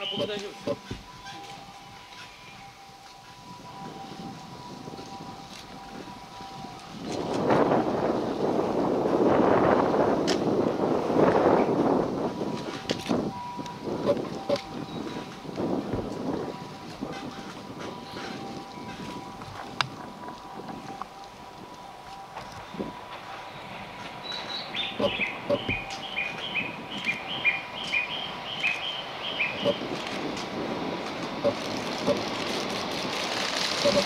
あ、僕は大丈夫ですか？Tamam.